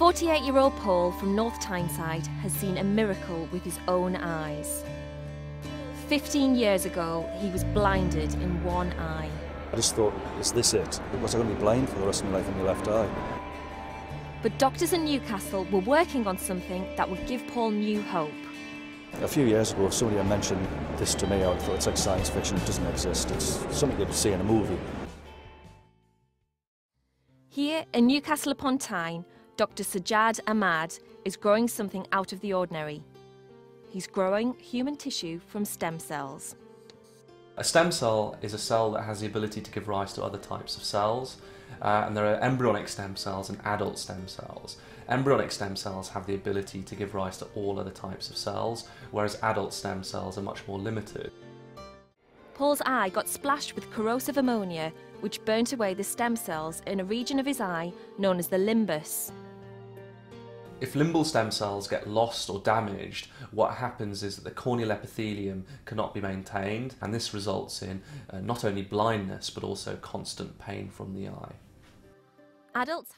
48 year old Paul from North Tyneside has seen a miracle with his own eyes. 15 years ago, he was blinded in one eye. I just thought, is this it? Was I going to be blind for the rest of my life in my left eye? But doctors in Newcastle were working on something that would give Paul new hope. A few years ago, somebody had mentioned this to me. I thought it's like science fiction, it doesn't exist. It's something you'd see in a movie. Here in Newcastle upon Tyne, Dr. Sajjad Ahmad is growing something out of the ordinary. He's growing human tissue from stem cells. A stem cell is a cell that has the ability to give rise to other types of cells, uh, and there are embryonic stem cells and adult stem cells. Embryonic stem cells have the ability to give rise to all other types of cells, whereas adult stem cells are much more limited. Paul's eye got splashed with corrosive ammonia, which burnt away the stem cells in a region of his eye known as the limbus. If limbal stem cells get lost or damaged, what happens is that the corneal epithelium cannot be maintained, and this results in uh, not only blindness but also constant pain from the eye. Adults